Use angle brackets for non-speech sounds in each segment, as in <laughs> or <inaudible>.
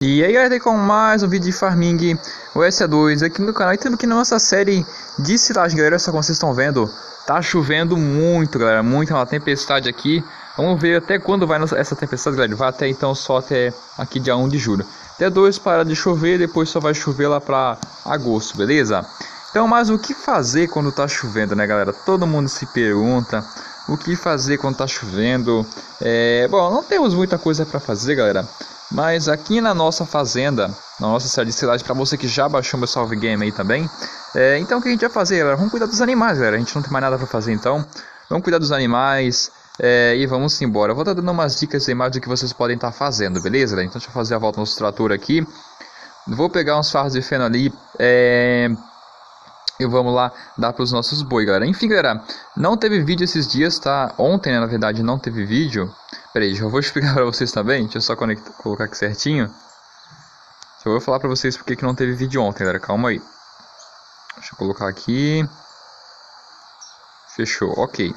E aí galera, com mais um vídeo de farming OS2 aqui no canal e temos aqui na nossa série de cidade, galera, só como vocês estão vendo. Tá chovendo muito, galera, muita é uma tempestade aqui. Vamos ver até quando vai essa tempestade, galera. Vai até então só até aqui dia 1 de julho. Até 2 para de chover, depois só vai chover lá para agosto, beleza? Então, mas o que fazer quando tá chovendo né galera? Todo mundo se pergunta o que fazer quando tá chovendo é, Bom, não temos muita coisa para fazer galera mas aqui na nossa fazenda, na nossa série de para você que já baixou meu salve game aí também, é, então o que a gente vai fazer, galera? Vamos cuidar dos animais, galera. A gente não tem mais nada para fazer então. Vamos cuidar dos animais é, e vamos embora. Eu vou estar dando umas dicas aí mais do que vocês podem estar fazendo, beleza? Galera? Então deixa eu fazer a volta no trator aqui. Vou pegar uns fardos de feno ali. É, e vamos lá dar para os nossos boi, galera. Enfim, galera, não teve vídeo esses dias, tá? Ontem, né, na verdade, não teve vídeo. Pera aí, já vou <laughs> explicar para vocês também. Deixa eu só conectar, colocar aqui certinho. Eu vou falar para vocês porque que não teve vídeo ontem, galera. Calma aí. Deixa eu colocar aqui. Fechou, ok.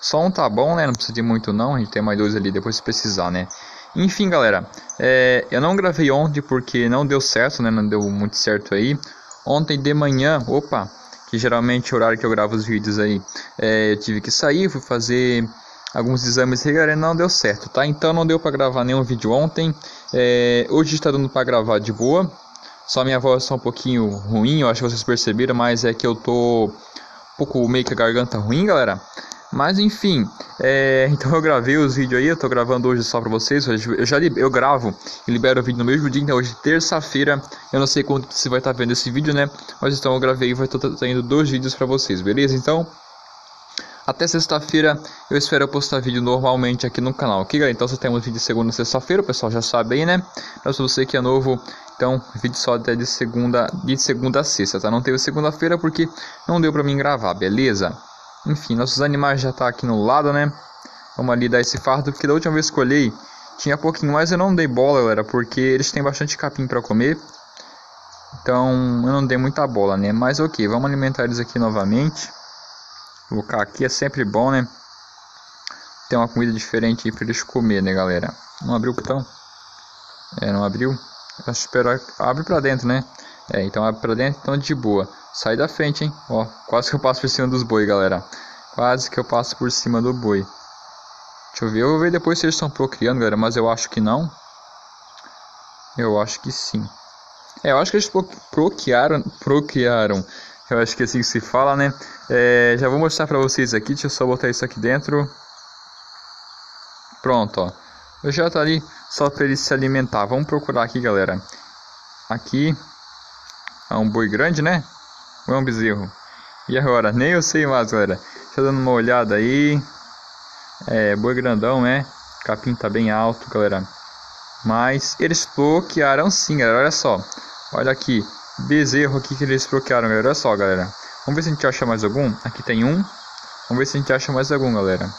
Som tá bom, né? Não precisa de muito não. A gente tem mais dois ali depois se precisar, né? Enfim, galera. É, eu não gravei ontem porque não deu certo, né? Não deu muito certo aí. Ontem de manhã, opa, que geralmente é o horário que eu gravo os vídeos aí, é, eu tive que sair, fui fazer alguns exames e não deu certo, tá? Então não deu para gravar nenhum vídeo ontem. É, hoje está dando para gravar de boa. Só minha voz está um pouquinho ruim, eu acho que vocês perceberam, mas é que eu tô um pouco meio que a garganta ruim, galera. Mas enfim, é, <laughs> então eu gravei os vídeos aí, eu tô gravando hoje só pra vocês. Eu já eu gravo e libero o vídeo no mesmo dia, então hoje terça-feira. Eu não sei quando você vai estar tá vendo esse vídeo, né? Mas então eu gravei e vai estar saindo dois vídeos pra vocês, beleza? Então, até sexta-feira eu espero postar vídeo normalmente aqui no canal, ok galera? Então só temos vídeo de segunda e sexta-feira, o pessoal já sabe aí, né? Mas se você que é novo, então vídeo só até de segunda, de segunda a sexta, tá? Não teve segunda-feira porque não deu pra mim gravar, beleza? Enfim, nossos animais já tá aqui no lado, né? Vamos ali dar esse fardo, porque da última vez que eu olhei, tinha pouquinho, mas eu não dei bola, galera, porque eles têm bastante capim para comer. Então, eu não dei muita bola, né? Mas ok, vamos alimentar eles aqui novamente. Colocar aqui é sempre bom, né? Ter uma comida diferente para eles comer, né, galera? Não abriu o botão? É, não abriu? Eu espero abre para dentro, né? É, então abre para dentro, então de boa. Sai da frente, hein? Ó, quase que eu passo por cima dos boi, galera. Quase que eu passo por cima do boi. Deixa eu ver, eu vou ver depois se eles estão procriando, galera, mas eu acho que não. Eu acho que sim. É, eu acho que eles procriaram, procriaram. Eu acho que é assim que se fala, né? É, já vou mostrar pra vocês aqui, deixa eu só botar isso aqui dentro. Pronto, ó. Eu já tá ali só para ele se alimentar. Vamos procurar aqui, galera. Aqui é um boi grande, né? Um bezerro? E agora? Nem eu sei mais, galera. Deixa eu dando uma olhada aí. É, boi grandão, né? Capim tá bem alto, galera. Mas eles bloquearam sim, galera. Olha só. Olha aqui. Bezerro aqui que eles bloquearam, galera. Olha só, galera. Vamos ver se a gente acha mais algum. Aqui tem um. Vamos ver se a gente acha mais algum, galera.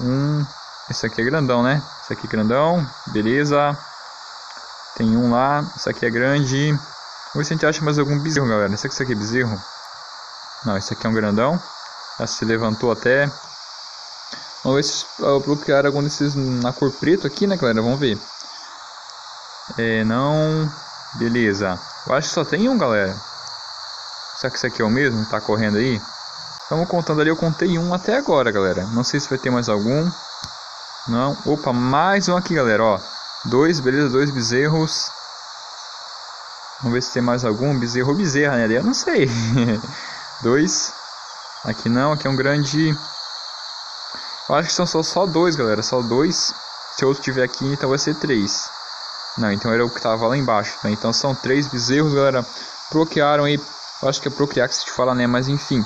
Um. Esse aqui é grandão, né? Esse aqui é grandão. Beleza. Tem um lá. Esse aqui é grande. Vamos ver se a gente acha mais algum bezerro, galera. Esse aqui é bezerro? Não, esse aqui é um grandão. Já se levantou até. Vamos ver se eu bloquear algum desses na cor preto aqui, né, galera? Vamos ver. É, não. Beleza. Eu acho que só tem um, galera. Será que esse aqui é o mesmo? Tá correndo aí? Vamos contando ali, eu contei um até agora, galera. Não sei se vai ter mais algum. Não. Opa, mais um aqui, galera, ó. Dois, beleza, dois bezerros. Vamos ver se tem mais algum. Bezerro ou bezerra, né? Eu não sei. <laughs> dois. Aqui não, aqui é um grande... Eu acho que são só, só dois, galera. Só dois. Se outro tiver aqui, então vai ser três. Não, então era o que tava lá embaixo. Né? Então são três bezerros, galera. Procriaram aí. Eu acho que é procriar que se te fala, né? Mas enfim.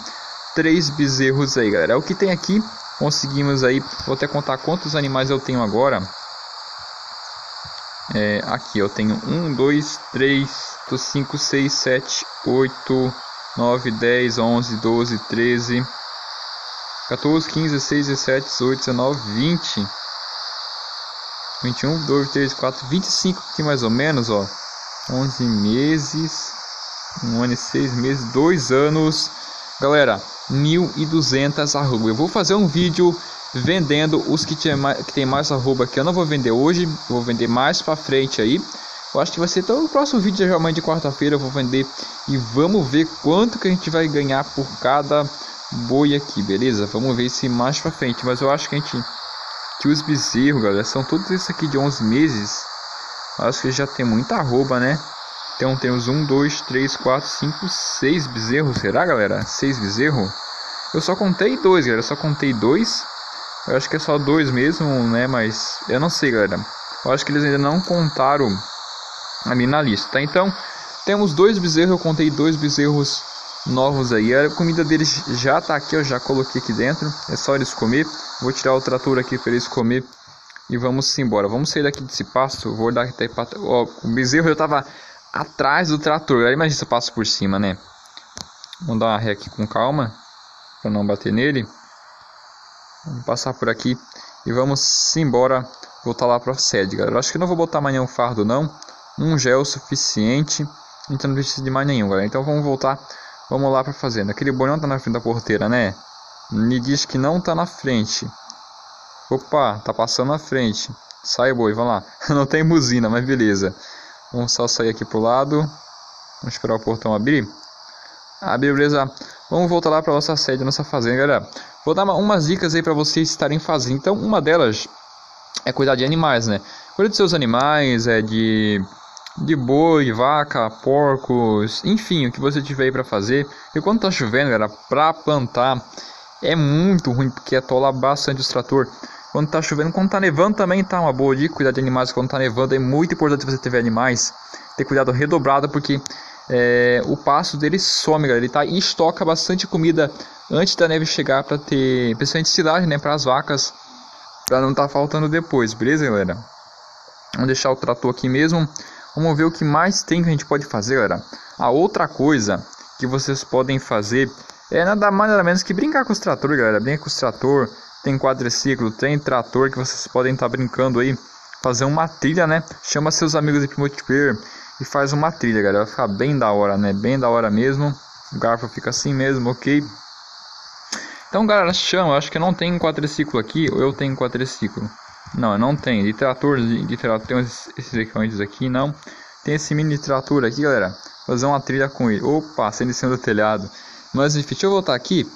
Três bezerros aí, galera. É o que tem aqui. Conseguimos aí. Vou até contar quantos animais eu tenho agora. É, aqui eu tenho 1, 2, 3, 5, 6, 7, 8, 9, 10, 11, 12, 13, 14, 15, 16, 17, 18, 19, 20, 21, 2, 3, 4, 25 aqui mais ou menos, ó. 11 meses, 1 ano e 6 meses, 2 anos. Galera, 1.200 arroba. Eu vou fazer um vídeo vendendo os que, tem mais arroba que eu não vou vender hoje, vou vender mais para frente aí. Eu acho que vai ser então o próximo vídeo já amanhã de quarta-feira eu vou vender e vamos ver quanto que a gente vai ganhar por cada boi aqui, beleza? Vamos ver se mais pra frente, mas eu acho que a gente que os bezerros, galera, são todos esses aqui de 11 meses. Acho que já tem muita arroba, né? Então temos um, dois, três, quatro, cinco, seis bezerros. Será, galera? Seis bezerros? Eu só contei dois, galera. Eu só contei dois. Eu acho que é só dois mesmo, né? Mas eu não sei, galera. Eu acho que eles ainda não contaram ali na lista, tá? Então, temos dois bezerros. Eu contei dois bezerros novos aí. A comida deles já tá aqui, eu já coloquei aqui dentro. É só eles comer. Vou tirar o trator aqui para eles comer e vamos embora. Vamos sair daqui desse pasto. Vou dar até para o bezerro eu tava atrás do trator. Aí imagina se eu passo por cima, né? Vamos dar uma ré aqui com calma para não bater nele. Vamos passar por aqui e vamos embora voltar lá para a sede, galera. Acho que não vou botar mais nenhum fardo não. Um o suficiente. Então não precisa de mais nenhum, galera. Então vamos voltar Vamos lá para fazenda. Aquele boi não tá na frente da porteira, né? Me diz que não tá na frente. Opa, tá passando na frente. Sai, boi, vamos lá. <laughs> não tem buzina, mas beleza. Vamos só sair aqui pro lado. Vamos esperar o portão abrir. Ah, beleza. Vamos voltar lá para nossa sede, nossa fazenda, galera. Vou dar umas dicas aí para vocês estarem fazendo. Então, uma delas é cuidar de animais, né? Cuidar dos seus animais, é de de boi, vaca, porcos, enfim, o que você tiver aí para fazer. E quando tá chovendo, galera, para plantar é muito ruim porque atola bastante o trator. Quando tá chovendo, quando tá nevando também tá uma boa dica, cuidar de animais quando tá nevando é muito importante você tiver animais, ter cuidado redobrado porque é, o passo dele some, galera, ele tá e estoca bastante comida antes da neve chegar para ter, principalmente silagem, né, para as vacas, para não tá faltando depois, beleza, galera? Vamos deixar o trator aqui mesmo. Vamos ver o que mais tem que a gente pode fazer, galera. A outra coisa que vocês podem fazer é nada mais nada menos que brincar com os tratores, galera. Brinca com os trator, tem quadriciclo, tem trator que vocês podem estar tá brincando aí. Fazer uma trilha, né? Chama seus amigos de multiplayer e faz uma trilha, galera. Vai ficar bem da hora, né? Bem da hora mesmo. O garfo fica assim mesmo, ok? Então, galera, chama. Acho que não tem quadriciclo aqui, ou eu tenho quadriciclo. Não, não tem. De trator tem esses equipamentos aqui, não. Tem esse mini trator aqui, galera. Fazer uma trilha com ele. Opa, sendo em cima do telhado. Mas enfim, deixa eu voltar aqui.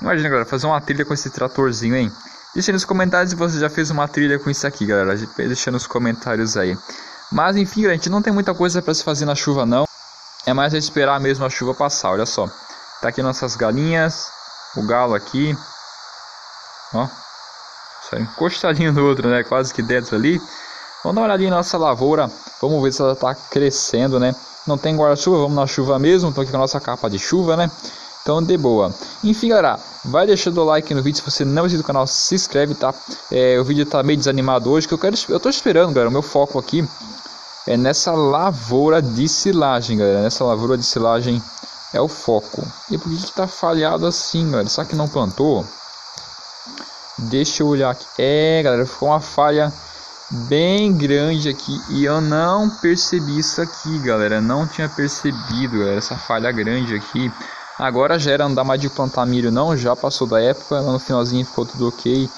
Imagina, galera, fazer uma trilha com esse tratorzinho, hein? Deixa nos comentários se você já fez uma trilha com isso aqui, galera. Deixa nos comentários aí. Mas enfim, a gente não tem muita coisa para se fazer na chuva, não. É mais esperar mesmo a chuva passar, olha só. Tá aqui nossas galinhas. O galo aqui. Ó, só encostadinho no outro, né? Quase que dentro ali. Vamos dar uma olhadinha na nossa lavoura. Vamos ver se ela está crescendo, né? Não tem guarda-chuva, vamos na chuva mesmo. Estou aqui com a nossa capa de chuva, né? Então, de boa. Enfim, galera, vai deixando o like no vídeo. Se você não é inscrito no canal, se inscreve, tá? É, o vídeo tá meio desanimado hoje, que eu quero... Eu tô esperando, galera. O meu foco aqui é nessa lavoura de silagem, galera. Nessa lavoura de silagem é o foco. E por que, que tá falhado assim, galera? Será que não plantou? Deixa eu olhar aqui. É, galera, ficou uma falha bem grande aqui e eu não percebi isso aqui, galera. Não tinha percebido, galera, essa falha grande aqui. Agora já era andar mais de plantar milho, não, já passou da época. Lá no finalzinho ficou tudo ok.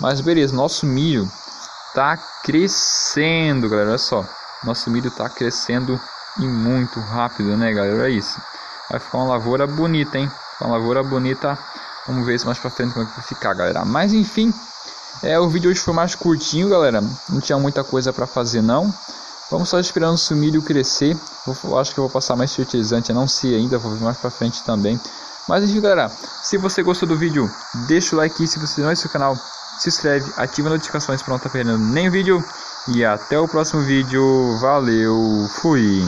Mas beleza, nosso milho tá crescendo, galera. Olha só, nosso milho tá crescendo e muito rápido, né, galera? Olha isso. Vai ficar uma lavoura bonita, hein? Uma lavoura bonita Vamos ver isso mais pra frente como é que vai ficar, galera. Mas enfim, é, o vídeo hoje foi mais curtinho, galera. Não tinha muita coisa para fazer, não. Vamos só esperando o milho crescer. Vou, acho que eu vou passar mais fertilizante, não sei ainda, vou ver mais pra frente também. Mas enfim, galera, se você gostou do vídeo, deixa o like. Se você não é no canal, se inscreve, ativa as notificações para não estar tá perdendo nem vídeo. E até o próximo vídeo. Valeu, fui!